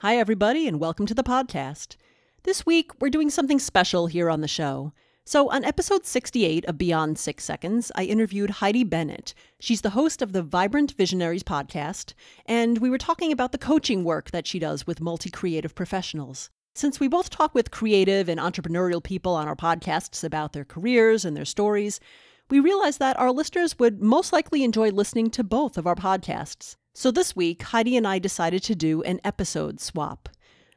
Hi, everybody, and welcome to the podcast. This week, we're doing something special here on the show. So, on episode 68 of Beyond Six Seconds, I interviewed Heidi Bennett. She's the host of the Vibrant Visionaries podcast, and we were talking about the coaching work that she does with multi creative professionals. Since we both talk with creative and entrepreneurial people on our podcasts about their careers and their stories, we realized that our listeners would most likely enjoy listening to both of our podcasts. So this week, Heidi and I decided to do an episode swap.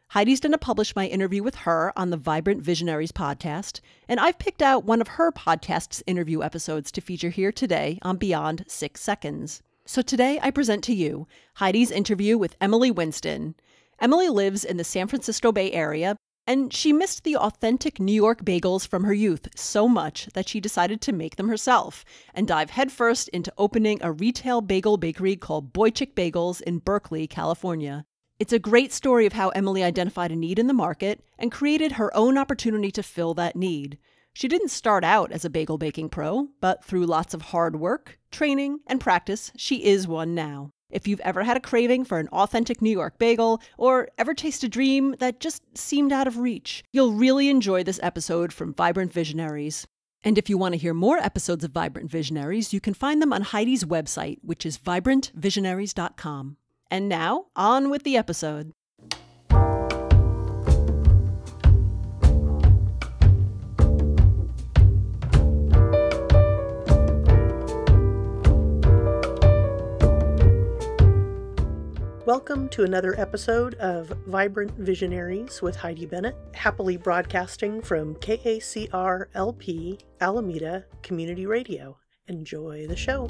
Heidi's going to publish my interview with her on the Vibrant Visionaries podcast, and I've picked out one of her podcast's interview episodes to feature here today on Beyond Six Seconds. So today I present to you Heidi's interview with Emily Winston. Emily lives in the San Francisco Bay Area and she missed the authentic New York bagels from her youth so much that she decided to make them herself and dive headfirst into opening a retail bagel bakery called Boichik Bagels in Berkeley, California. It's a great story of how Emily identified a need in the market and created her own opportunity to fill that need. She didn't start out as a bagel baking pro, but through lots of hard work, training, and practice, she is one now. If you've ever had a craving for an authentic New York bagel or ever chased a dream that just seemed out of reach, you'll really enjoy this episode from Vibrant Visionaries. And if you want to hear more episodes of Vibrant Visionaries, you can find them on Heidi's website, which is vibrantvisionaries.com. And now, on with the episode. Welcome to another episode of Vibrant Visionaries with Heidi Bennett, happily broadcasting from KACR LP Alameda Community Radio. Enjoy the show.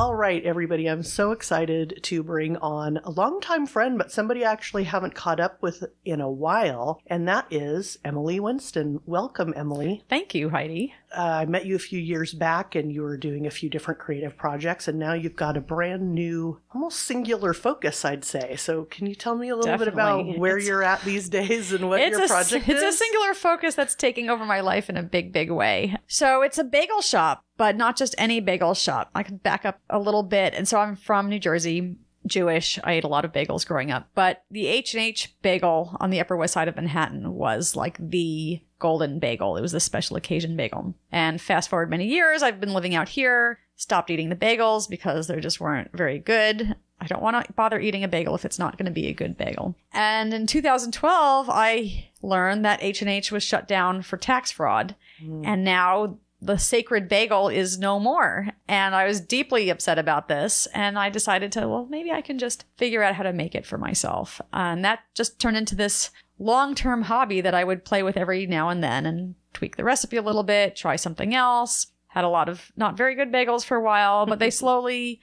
All right, everybody, I'm so excited to bring on a longtime friend, but somebody I actually haven't caught up with in a while, and that is Emily Winston. Welcome, Emily. Thank you, Heidi. Uh, I met you a few years back, and you were doing a few different creative projects, and now you've got a brand new, almost singular focus, I'd say. So, can you tell me a little Definitely. bit about where It's- you're at these days and what it's your a, project it's is? a singular focus that's taking over my life in a big, big way. So it's a bagel shop, but not just any bagel shop. I can back up a little bit. And so I'm from New Jersey, Jewish. I ate a lot of bagels growing up, but the H and H bagel on the Upper West Side of Manhattan was like the golden bagel. It was the special occasion bagel. And fast forward many years, I've been living out here. Stopped eating the bagels because they just weren't very good. I don't want to bother eating a bagel if it's not going to be a good bagel. And in 2012, I learned that H&H was shut down for tax fraud. Mm. And now the sacred bagel is no more. And I was deeply upset about this. And I decided to, well, maybe I can just figure out how to make it for myself. And that just turned into this long term hobby that I would play with every now and then and tweak the recipe a little bit, try something else. Had a lot of not very good bagels for a while, but they slowly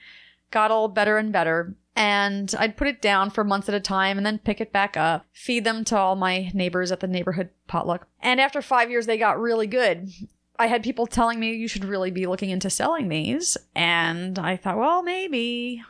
got all better and better. And I'd put it down for months at a time and then pick it back up, feed them to all my neighbors at the neighborhood potluck. And after five years, they got really good. I had people telling me you should really be looking into selling these. And I thought, well, maybe.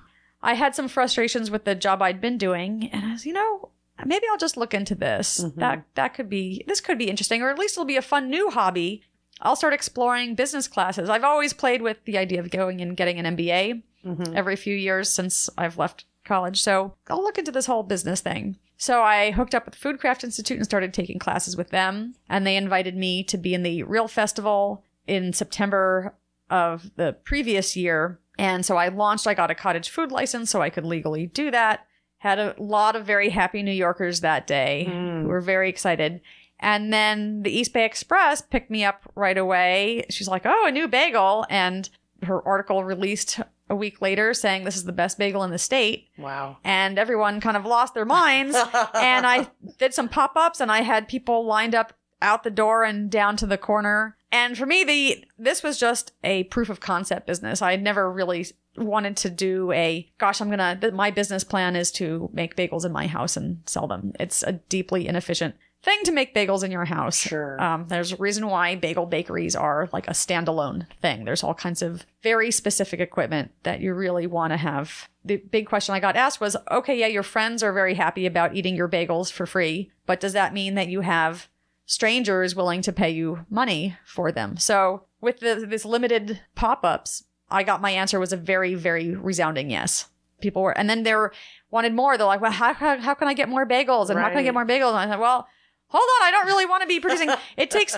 I had some frustrations with the job I'd been doing. And I was, you know, maybe I'll just look into this. Mhm. That that could be this could be interesting, or at least it'll be a fun new hobby. I'll start exploring business classes. I've always played with the idea of going and getting an MBA Mhm. every few years since I've left college. So I'll look into this whole business thing. So I hooked up with the Foodcraft Institute and started taking classes with them. And they invited me to be in the Real Festival in September of the previous year. And so I launched, I got a cottage food license so I could legally do that. Had a lot of very happy New Yorkers that day Mm. who were very excited. And then the East Bay Express picked me up right away. She's like, oh, a new bagel. And her article released a week later saying this is the best bagel in the state. Wow. And everyone kind of lost their minds. and I did some pop ups and I had people lined up out the door and down to the corner. And for me, the this was just a proof of concept business. I had never really wanted to do a gosh, I'm gonna. My business plan is to make bagels in my house and sell them. It's a deeply inefficient thing to make bagels in your house. Sure. Um, there's a reason why bagel bakeries are like a standalone thing. There's all kinds of very specific equipment that you really want to have. The big question I got asked was, okay, yeah, your friends are very happy about eating your bagels for free, but does that mean that you have strangers willing to pay you money for them? So with the, this limited pop-ups, I got my answer was a very, very resounding yes. people were, and then they were wanted more. They're like, well, how, how, how can I get more bagels? And how can I get more bagels? And I said, well, hold on. I don't really want to be producing. it takes,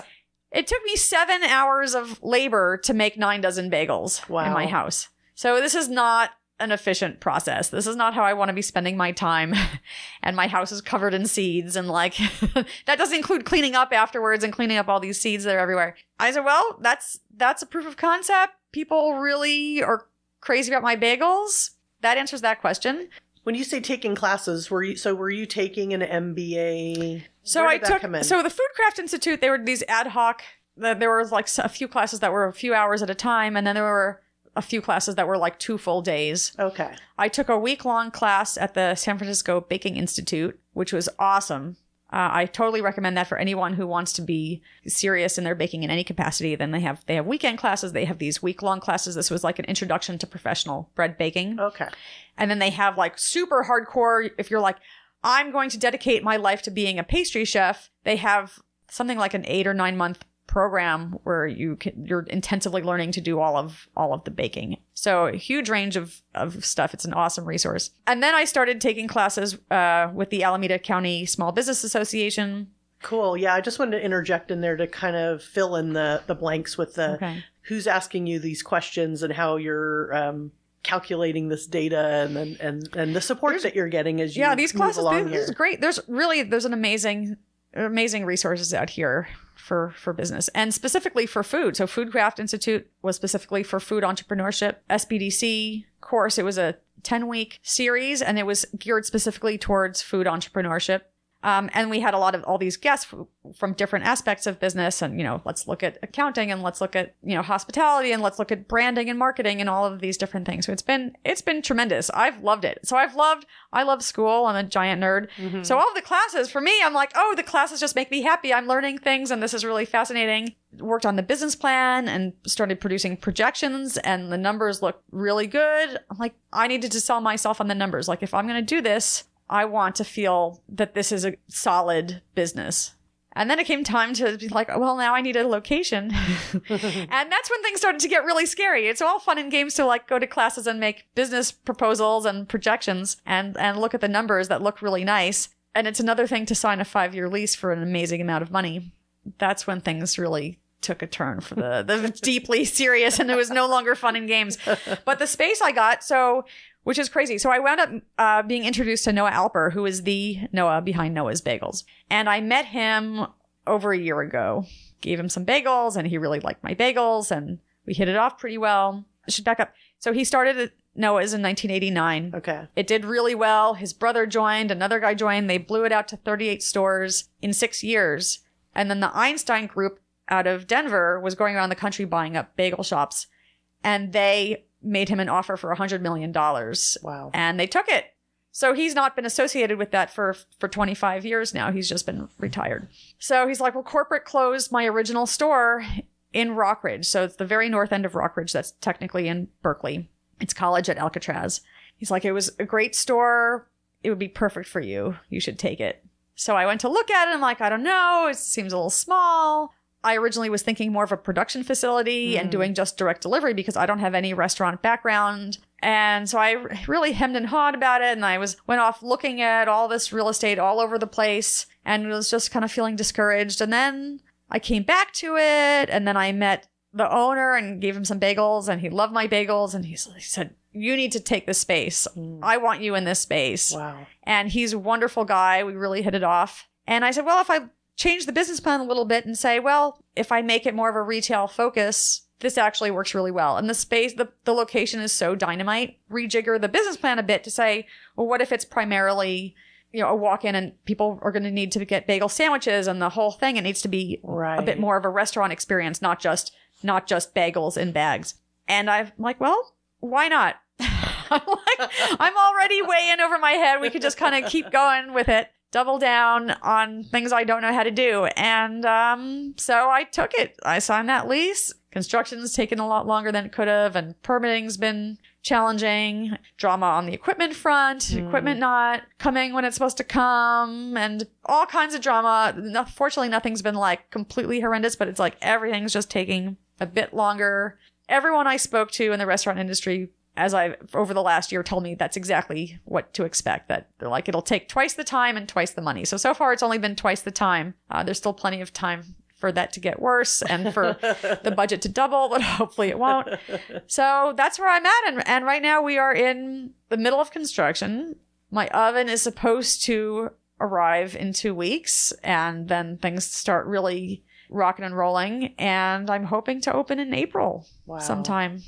it took me seven hours of labor to make nine dozen bagels in my house. So this is not an efficient process. This is not how I want to be spending my time. and my house is covered in seeds and like that doesn't include cleaning up afterwards and cleaning up all these seeds that are everywhere. I said, well, that's that's a proof of concept. People really are crazy about my bagels. That answers that question. When you say taking classes, were you so were you taking an MBA? So I took so the Food Craft Institute. they were these ad hoc. There were like a few classes that were a few hours at a time, and then there were a few classes that were like two full days. Okay. I took a week long class at the San Francisco Baking Institute, which was awesome. Uh, I totally recommend that for anyone who wants to be serious in their baking in any capacity. Then they have they have weekend classes. They have these week long classes. This was like an introduction to professional bread baking. Okay. And then they have like super hardcore, if you're like, I'm going to dedicate my life to being a pastry chef, they have something like an eight or nine month program where you can, you're intensively learning to do all of all of the baking. So a huge range of, of stuff. It's an awesome resource. And then I started taking classes uh, with the Alameda County Small Business Association. Cool. Yeah, I just wanted to interject in there to kind of fill in the the blanks with the Okay. who's asking you these questions and how you're um, calculating this data and then and and the support that you're getting as you yeah these move classes along this, here. this is great there's really there's an amazing amazing resources out here for for business and specifically for food. So food craft institute was specifically for food entrepreneurship SBDC course it was a 10 week series and it was geared specifically towards food entrepreneurship um, and we had a lot of all these guests from different aspects of business and you know let's look at accounting and let's look at you know hospitality and let's look at branding and marketing and all of these different things. So it's been it's been tremendous. I've loved it. So i've loved i love school. I'm a giant nerd. Mm-hmm. so all of the classes for me i'm like oh the classes just make me happy. I'm learning things and this is really fascinating. Worked on the business plan and started producing projections and the numbers look really good. I'm like i needed to sell myself on the numbers. Like if i'm going to do this I want to feel that this is a solid business. And then it came time to be like, well, now I need a location. and that's when things started to get really scary. It's all fun and games to like go to classes and make business proposals and projections and, and look at the numbers that look really nice. And it's another thing to sign a five year lease for an amazing amount of money. That's when things really took a turn for the, the deeply serious and it was no longer fun and games. But the space I got, so which is crazy. So I wound up uh, being introduced to Noah Alper, who is the Noah behind Noah's Bagels. And I met him over a year ago. Gave him some bagels, and he really liked my bagels, and we hit it off pretty well. I should back up. So he started at Noah's in 1989. Okay. It did really well. His brother joined, another guy joined. They blew it out to 38 stores in six years. And then the Einstein group out of Denver was going around the country buying up bagel shops. And they made him an offer for $100 million. Wow. And they took it. So he's not been associated with that for for 25 years now. He's just been retired. So he's like, well, corporate closed my original store in Rockridge. So it's the very north end of Rockridge. That's technically in Berkeley. It's college at Alcatraz. He's like, it was a great store. It would be perfect for you. You should take it. So I went to look at it. I'm like, I don't know. It seems a little small. I originally was thinking more of a production facility and mm. doing just direct delivery because I don't have any restaurant background. And so I really hemmed and hawed about it and I was went off looking at all this real estate all over the place and was just kind of feeling discouraged. And then I came back to it and then I met the owner and gave him some bagels and he loved my bagels and he said, you need to take this space. Mm. I want you in this space Wow. and he's a wonderful guy. We really hit it off. And I said, well, if I change the business plan a little bit and say, well, if I make it more of a retail focus, this actually works really well. And the space, the, the location is so dynamite. Rejigger the business plan a bit to say, well, what if it's primarily, you know, a walk in and people are going to need to get bagel sandwiches and the whole thing. It needs to be a bit more of a restaurant experience, not just, not just bagels in bags. And I'm like, well, why not? I'm like, I'm already way in over my head. We could just kind of keep going with it, double down on things I don't know how to do. And um, so I took it. I signed that lease. Construction's taken a lot longer than it could have, and permitting's been challenging. Drama on the equipment front, equipment not coming when it's supposed to come, and all kinds of drama. No- Fortunately, nothing's been like completely horrendous, but it's like everything's just taking a bit longer. Everyone I spoke to in the restaurant industry as I've over the last year told me that's exactly what to expect. That they're like it'll take twice the time and twice the money. So so far it's only been twice the time. Uh, there's still plenty of time for that to get worse and for the budget to double, but hopefully it won't. So that's where I'm at, and and right now we are in the middle of construction. My oven is supposed to arrive in two weeks, and then things start really rocking and rolling. And I'm hoping to open in April Wow. sometime.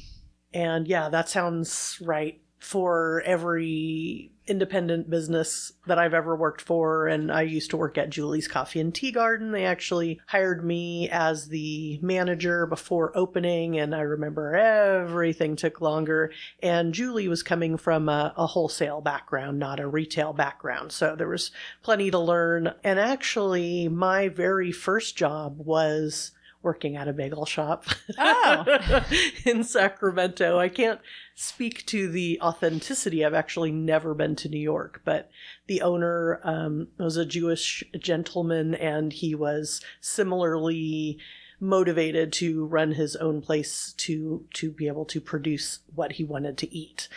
And yeah, that sounds right for every independent business that I've ever worked for. And I used to work at Julie's Coffee and Tea Garden. They actually hired me as the manager before opening. And I remember everything took longer. And Julie was coming from a, a wholesale background, not a retail background. So there was plenty to learn. And actually, my very first job was working at a bagel shop Oh. in Sacramento. I can't speak to the authenticity. I've actually never been to New York, but the owner um, was a Jewish gentleman and he was similarly motivated to run his own place to to be able to produce what he wanted to eat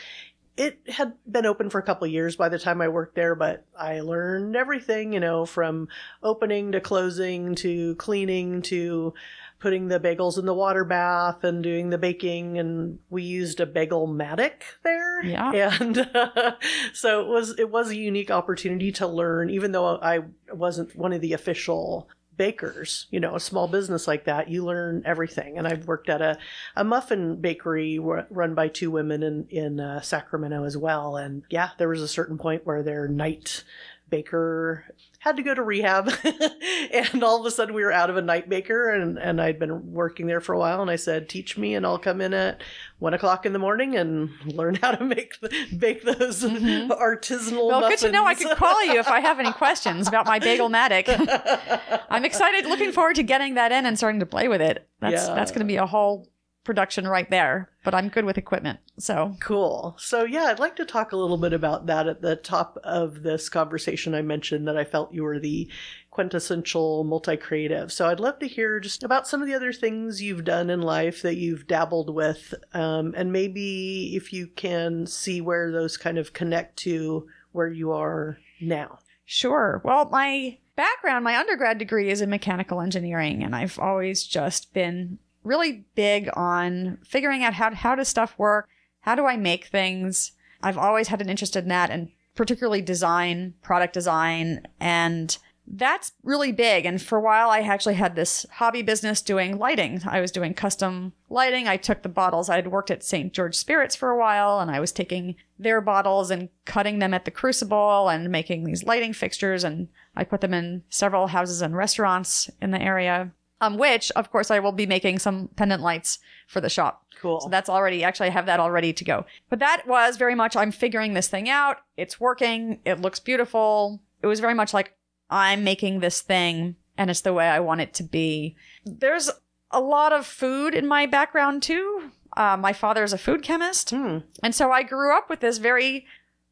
it had been open for a couple of years by the time I worked there, but I learned everything, you know, from opening to closing to cleaning to putting the bagels in the water bath and doing the baking. And we used a bagel matic there. Yeah. And uh, so it was, it was a unique opportunity to learn, even though I wasn't one of the official bakers, you know, a small business like that, you learn everything. And I've worked at a, a muffin bakery run by two women in, in uh, Sacramento as well. And yeah, there was a certain point where their night baker had to go to rehab. and all of a sudden we were out of a night baker and, and I'd been working there for a while. And I said, teach me and I'll come in at one o'clock in the morning and learn how to make, the, bake those mm-hmm. artisanal Well, good to know I could call you if I have any questions about my bagel matic. I'm excited, looking forward to getting that in and starting to play with it. That's Yeah. that's going to be a whole production right there. But I'm good with equipment, so Cool. So, yeah, I'd like to talk a little bit about that at the top of this conversation. I mentioned that I felt you were the quintessential multi creative. So, I'd love to hear just about some of the other things you've done in life that you've dabbled with, um, and maybe if you can see where those kind of connect to where you are now. Sure. Well, my background, my undergrad degree is in mechanical engineering, and I've always just been really big on figuring out how how does stuff work, how do I make things. I've always had an interest in that, and particularly design, product design, and that's really big. And for a while, I actually had this hobby business doing lighting. I was doing custom lighting. I took the bottles. I had worked at St. George Spirits for a while, and I was taking their bottles and cutting them at the crucible and making these lighting fixtures. And I put them in several houses and restaurants in the area. Um, which, of course, I will be making some pendant lights for the shop. Cool. So that's already, actually, I have that all ready to go. But that was very much, I'm figuring this thing out. It's working. It looks beautiful. It was very much like, I'm making this thing and it's the way I want it to be. There's a lot of food in my background too. Uh, my father is a food chemist. Hmm. And so I grew up with this very,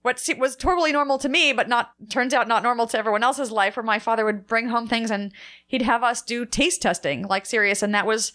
what was totally normal to me, but not, turns out not normal to everyone else's life, where my father would bring home things and he'd have us do taste testing, like serious. And that was,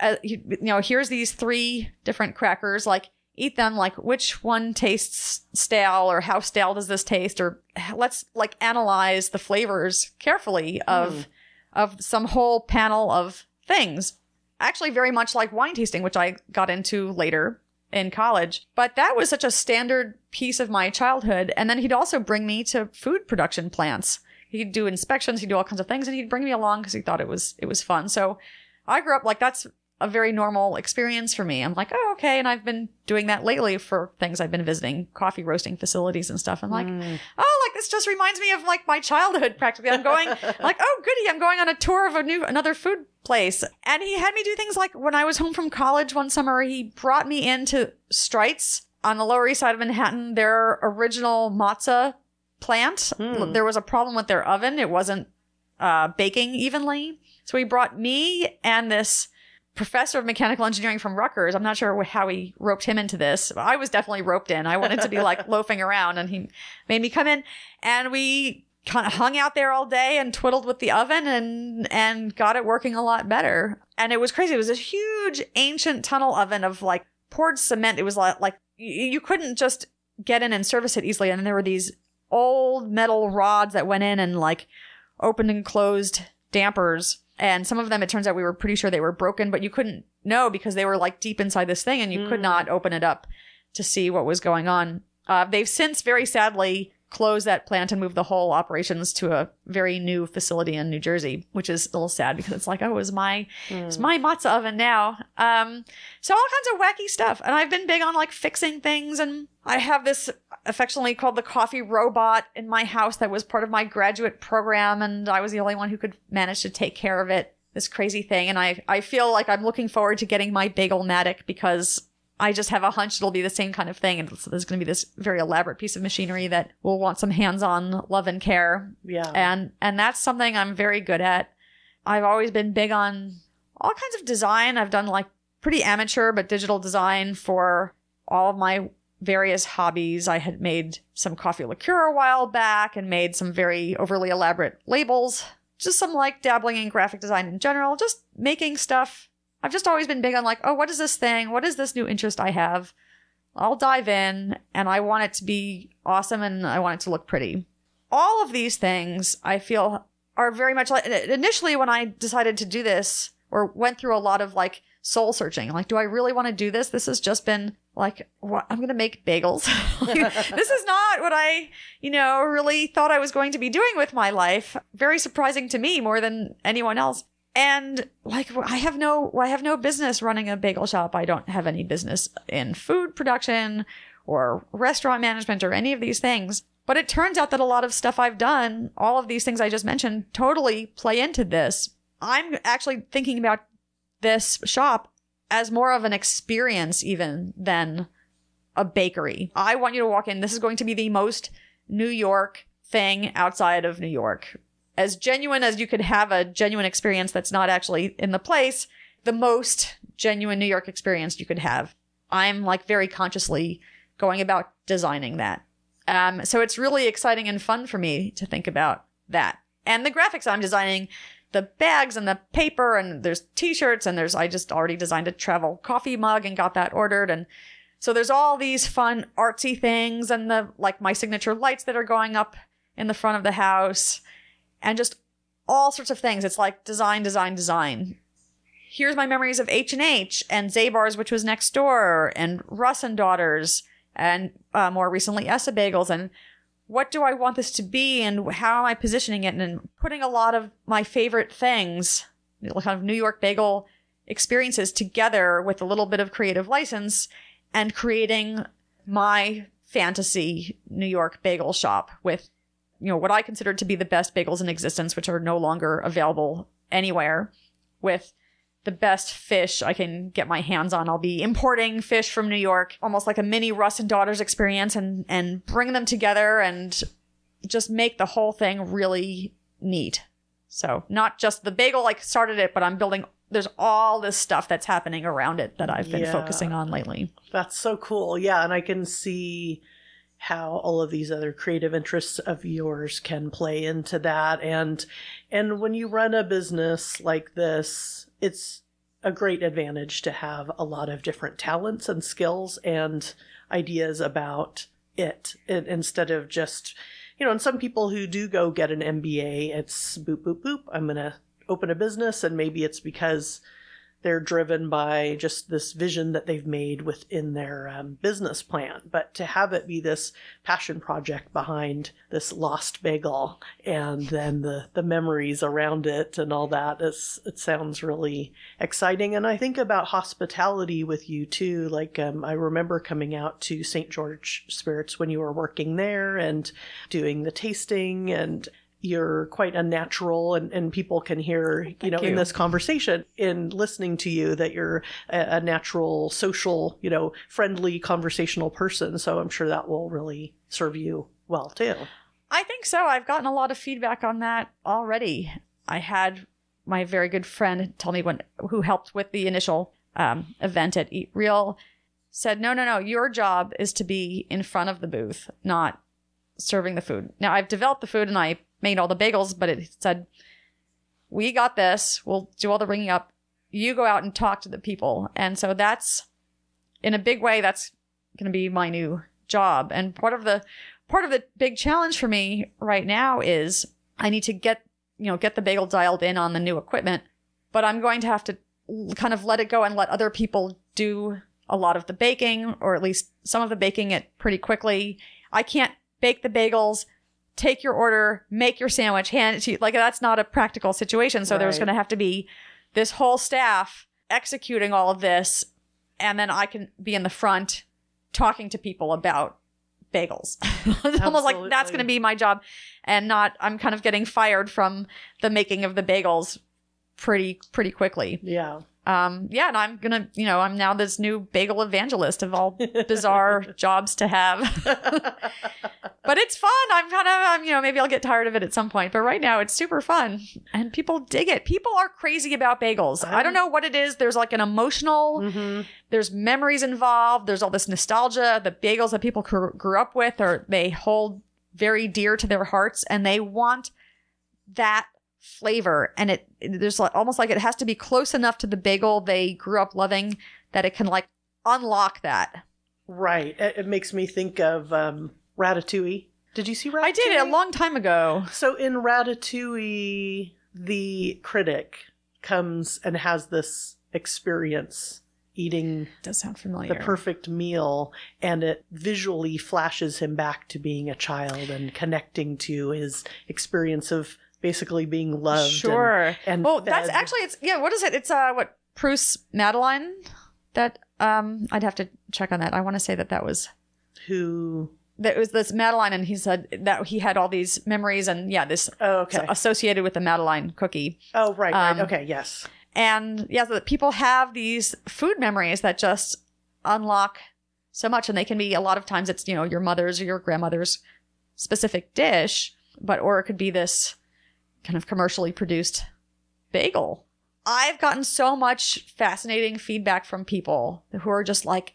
uh, you, you know, here's these three different crackers, like eat them, like which one tastes stale or how stale does this taste? Or let's like analyze the flavors carefully of, of some whole panel of things. Actually, very much like wine tasting, which I got into later in college. But that was such a standard piece of my childhood. And then he'd also bring me to food production plants. He'd do inspections, he'd do all kinds of things, and he'd bring me along because he thought it was it was fun. So I grew up like that's a very normal experience for me. I'm like, oh, okay. And I've been doing that lately for things I've been visiting, coffee roasting facilities and stuff. I'm like, oh, like this just reminds me of like my childhood practically. I'm going like, oh, goody. I'm going on a tour of a new, another food place. And he had me do things like when I was home from college one summer, he brought me into Streit's on the Lower East Side of Manhattan, their original matzah plant. Hmm. There was a problem with their oven. It wasn't uh, baking evenly. So he brought me and this professor of mechanical engineering from Rutgers. I'm not sure how he roped him into this. I was definitely roped in. I wanted to be like loafing around and he made me come in and we kind of hung out there all day and twiddled with the oven and and got it working a lot better. And it was crazy. It was a huge ancient tunnel oven of like poured cement. It was like, like you, you couldn't just get in and service it easily. And there were these old metal rods that went in and like opened and closed dampers. And some of them, it turns out we were pretty sure they were broken, but you couldn't know because they were like deep inside this thing and you could Mm. not open it up to see what was going on. Uh, they've since very sadly closed that plant and move the whole operations to a very new facility in New Jersey, which is a little sad because it's like, oh, it was my it's my matzah oven now. Um, so all kinds of wacky stuff. And I've been big on like fixing things. And I have this affectionately called the coffee robot in my house that was part of my graduate program. And I was the only one who could manage to take care of it. This crazy thing. And I, I feel like I'm looking forward to getting my bagel matic because I just have a hunch it'll be the same kind of thing. And so there's going to be this very elaborate piece of machinery that will want some hands-on love and care Yeah. and and that's something I'm very good at. I've always been big on all kinds of design. I've done like pretty amateur but digital design for all of my various hobbies. I had made some coffee liqueur a while back and made some very overly elaborate labels. Just some like dabbling in graphic design in general, just making stuff. I've just always been big on like, oh, what is this thing? What is this new interest I have? I'll dive in and I want it to be awesome and I want it to look pretty all of these things I feel are very much like initially when I decided to do this or went through a lot of like soul searching. Like, do I really want to do this? This has just been like, what? I'm going to make bagels. this is not what I, you know, really thought I was going to be doing with my life. Very surprising to me more than anyone else. And like, I have no, I have no business running a bagel shop. I don't have any business in food production or restaurant management or any of these things. But it turns out that a lot of stuff I've done, all of these things I just mentioned, totally play into this. I'm actually thinking about this shop as more of an experience even than a bakery. I want you to walk in. This is going to be the most New York thing outside of New York. As genuine as you could have a genuine experience that's not actually in the place, the most genuine New York experience you could have. I'm like very consciously going about designing that. Um, so it's really exciting and fun for me to think about that. And the graphics I'm designing, the bags and the paper, and there's t-shirts, and there's I just already designed a travel coffee mug and got that ordered, and so there's all these fun artsy things, and the like my signature lights that are going up in the front of the house, and just all sorts of things. It's like design, design, design. Here's my memories of H and H and Zabar's, which was next door, and Russ and Daughters and uh, more recently Ess-a-Bagels and what do I want this to be and how am I positioning it and putting a lot of my favorite things, kind of New York bagel experiences together with a little bit of creative license and creating my fantasy New York bagel shop with you know what I consider to be the best bagels in existence which are no longer available anywhere with the best fish I can get my hands on. I'll be importing fish from New York, almost like a mini Russ and Daughters experience and and bring them together and just make the whole thing really neat. So, not just the bagel like started it, but I'm building there's all this stuff that's happening around it that I've been Yeah. focusing on lately. That's so cool. Yeah, and I can see how all of these other creative interests of yours can play into that. And and when you run a business like this, it's a great advantage to have a lot of different talents and skills and ideas about it. In- instead of just you know, and some people who do go get an MBA, it's boop boop boop, I'm going to open a business. And maybe it's because they're driven by just this vision that they've made within their um, business plan. But to have it be this passion project behind this lost bagel and then the, the memories around it and all that it sounds really exciting. And I think about hospitality with you too. Like, um, I remember coming out to St. George Spirits when you were working there and doing the tasting and you're quite a natural and, and people can hear you know in this conversation in listening to you that you're a, a natural social you know friendly conversational person so i'm sure that will really serve you well too I think so. I've gotten a lot of feedback on that already. I had my very good friend tell me when who helped with the initial um, event at Eat Real said, "No, no, no. Your job is to be in front of the booth, not serving the food." Now I've developed the food and I made all the bagels, but it said, "We got this. We'll do all the ringing up. You go out and talk to the people." And so that's in a big way that's going to be my new job. And part of the part of the big challenge for me right now is I need to get you know get the bagel dialed in on the new equipment, but I'm going to have to kind of let it go and let other people do a lot of the baking or at least some of the baking it pretty quickly. I can't bake the bagels, take your order, make your sandwich, hand it to you. Like that's not a practical situation. So there's going to have to be this whole staff executing all of this and then I can be in the front talking to people about bagels. it's almost like that's going to be my job and not I'm kind of getting fired from the making of the bagels pretty pretty quickly. Yeah. Um yeah, and I'm going to, you know, I'm now this new bagel evangelist of all bizarre jobs to have. but it's fun. I'm kind of, I'm, you know, maybe I'll get tired of it at some point. But right now, it's super fun, and people dig it. People are crazy about bagels. I don't know what it is. There's like an emotional. Mhm. There's memories involved. There's all this nostalgia. The bagels that people grew, grew up with, or they hold very dear to their hearts, and they want that flavor. And it there's like, almost like it has to be close enough to the bagel they grew up loving that it can like unlock that. Right. It, it makes me think of um, Ratatouille. Did you see Ratatouille? I did it a long time ago. So in Ratatouille, the critic comes and has this experience eating Does sound familiar. the perfect meal, and it visually flashes him back to being a child and connecting to his experience of basically being loved. and- Sure. And, well, that's actually it's yeah. What is it? It's uh what Proust Madeleine. That um I'd have to check on that. I want to say that that was who. that was this Madeleine, and he said that he had all these memories and yeah, this Oh, okay. associated with the Madeleine cookie. Oh, right, right. um, Okay, yes. And yeah, so that people have these food memories that just unlock so much. And they can be a lot of times it's, you know, your mother's or your grandmother's specific dish, but or it could be this kind of commercially produced bagel. I've gotten so much fascinating feedback from people who are just like,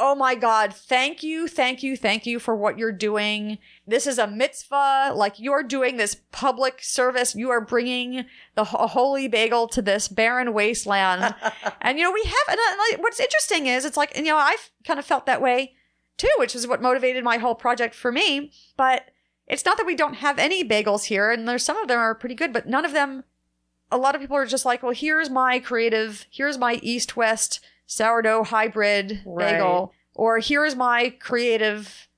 Oh my God, thank you, thank you, thank you for what you're doing. This is a mitzvah. Like you're doing this public service. You are bringing the holy bagel to this barren wasteland. and you know, we have, and uh, like, what's interesting is it's like, and, you know, I've kind of felt that way too, which is what motivated my whole project for me. But it's not that we don't have any bagels here, and there's some of them are pretty good, but none of them. A lot of people are just like, well, here's my creative, here's my East West sourdough hybrid Right. bagel, or here's my creative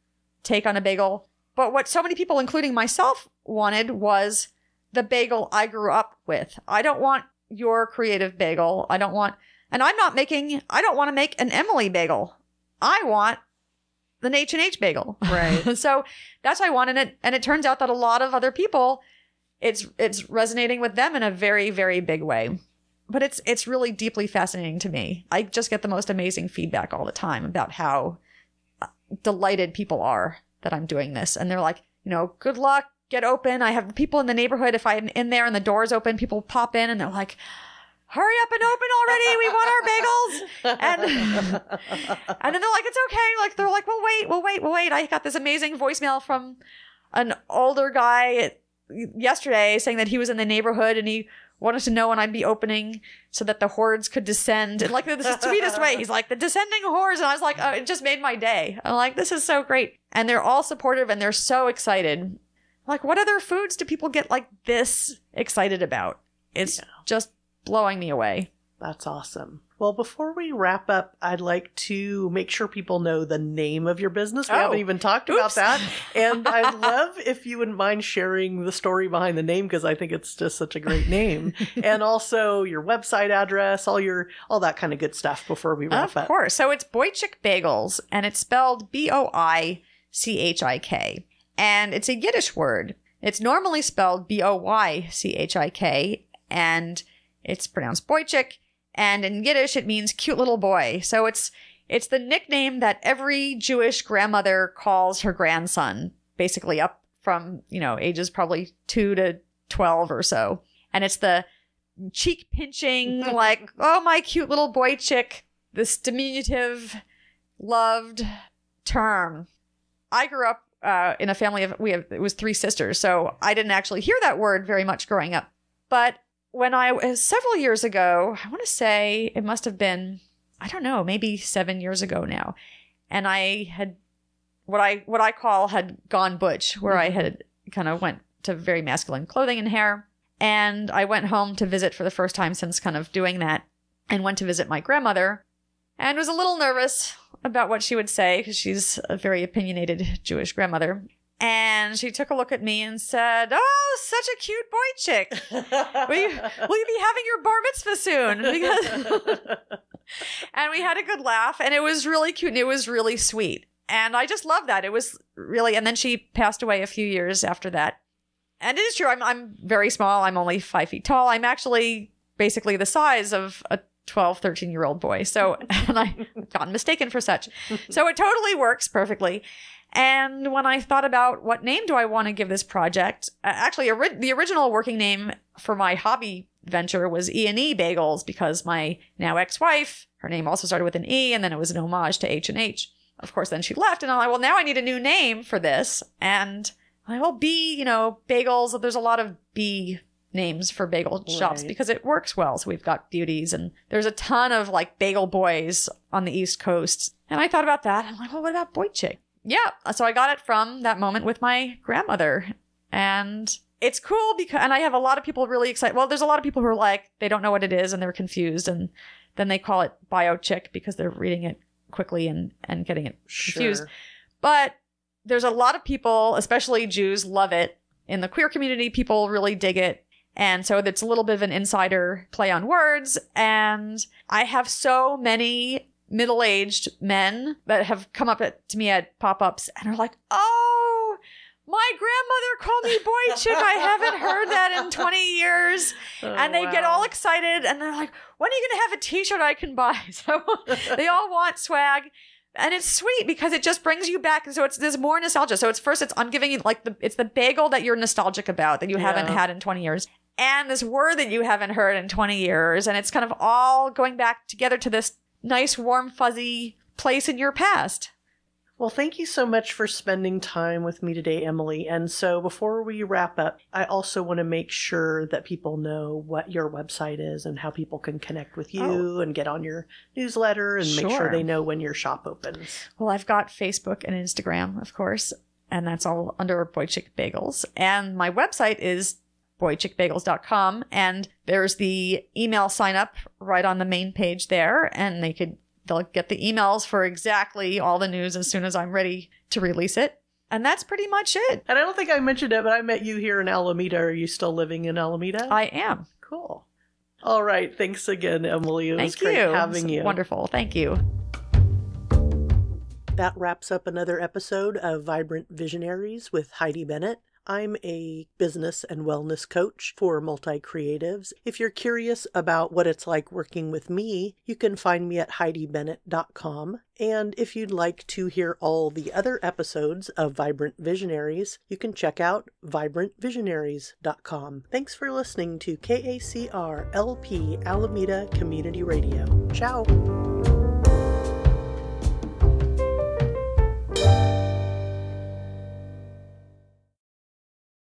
take on a bagel. But what so many people, including myself, wanted was the bagel I grew up with. I don't want your creative bagel. I don't want, and I'm not making, I don't want to make an Emily bagel. I want the H and H bagel. Right. so that's what I wanted it. And it turns out that a lot of other people, it's, it's resonating with them in a very, very big way. But it's, it's really deeply fascinating to me. I just get the most amazing feedback all the time about how uh, delighted people are that I'm doing this. And they're like, you know, good luck, get open. I have people in the neighborhood. If I'm in there and the door's open, people pop in and they're like, hurry up and open already. We want our bagels. And, and then they're like, it's okay. Like, they're like, well, wait, well, wait, well, wait. I got this amazing voicemail from an older guy yesterday saying that he was in the neighborhood and he wanted to know when I'd be opening so that the hordes could descend. And like the sweetest way, he's like, the descending hordes. And I was like, oh, it just made my day. I'm like, this is so great. And they're all supportive and they're so excited. Like, what other foods do people get like this excited about? It's just blowing me away. That's awesome. Well, before we wrap up, I'd like to make sure people know the name of your business. We Oh. haven't even talked about that. And I'd love if you wouldn't mind sharing the story behind the name because I think it's just such a great name. and also your website address, all your all that kind of good stuff before we wrap Of up. course. So it's Boichik Bagels, and it's spelled B O I C H I K. And it's a Yiddish word. It's normally spelled B O Y C H I K, and it's pronounced Boychik. And in Yiddish, it means cute little boy. So it's it's the nickname that every Jewish grandmother calls her grandson, basically up from, you know, ages probably two to 12 or so. And it's the cheek pinching, like, oh, my cute little boy chick, this diminutive, loved term. I grew up uh, in a family of, we have, it was three sisters, so I didn't actually hear that word very much growing up. But when I was several years ago, I want to say it must have been, I don't know, maybe seven years ago now. and I had what I what I call had gone butch, where I mm-hmm. had kind of went to very masculine clothing and hair. And I went home to visit for the first time since kind of doing that and went to visit my grandmother and was a little nervous about what she would say because she's a very opinionated Jewish grandmother. And she took a look at me and said, Oh, such a cute boy chick. Will you, will you be having your bar mitzvah soon? Because and we had a good laugh and it was really cute and it was really sweet. And I just love that. It was really, and then she passed away a few years after that. And it is true. I'm, I'm very small. I'm only five feet tall. I'm actually basically the size of a 12, 13 year old boy. So, and I got mistaken for such. So it totally works perfectly. And when I thought about what name do I want to give this project, uh, actually, ori- the original working name for my hobby venture was E and E Bagels because my now ex-wife, her name also started with an E, and then it was an homage to H and H. Of course, then she left, and I'm like, well, now I need a new name for this, and I'm like, well, B, you know, bagels. There's a lot of B names for bagel shops because it works well. So we've got Beauty's, and there's a ton of like bagel boys on the East Coast. And I thought about that. I'm like, well, what about boy chick? Yeah. So I got it from that moment with my grandmother. And it's cool because, and I have a lot of people really excited. Well, there's a lot of people who are like, they don't know what it is and they're confused. And then they call it bio chick because they're reading it quickly and, and getting it confused. Sure. But there's a lot of people, especially Jews, love it. In the queer community, people really dig it. And so it's a little bit of an insider play on words. And I have so many middle aged men that have come up at, to me at pop ups and are like, oh, my grandmother called me boy chick. I haven't heard that in 20 years. Oh, and they get all excited and they're like, when are you going to have a t shirt I can buy? So they all want swag. And it's sweet because it just brings you back. And so it's there's more nostalgia. So it's first it's I'm giving you like the it's the bagel that you're nostalgic about that you haven't had in 20 years. And this word that you haven't heard in 20 years. And it's kind of all going back together to this nice, warm, fuzzy place in your past. Well, thank you so much for spending time with me today, Emily. And so before we wrap up, I also want to make sure that people know what your website is and how people can connect with you oh. and get on your newsletter and make Sure. sure they know when your shop opens. Well, I've got Facebook and Instagram, of course, and that's all under Boichik Bagels. And my website is boichikbagels.com. And there's the email sign up right on the main page there. And they could, they'll get the emails for exactly all the news as soon as I'm ready to release it. And that's pretty much it. And I don't think I mentioned it, but I met you here in Alameda. Are you still living in Alameda? I am. cool. All right. Thanks again, Emily. It was Thank great you. having It's you. Wonderful. Thank you. That wraps up another episode of Vibrant Visionaries with Heidi Bennett. I'm a business and wellness coach for multi creatives. If you're curious about what it's like working with me, you can find me at HeidiBennett.com. And if you'd like to hear all the other episodes of Vibrant Visionaries, you can check out VibrantVisionaries.com. Thanks for listening to KACR LP Alameda Community Radio. Ciao.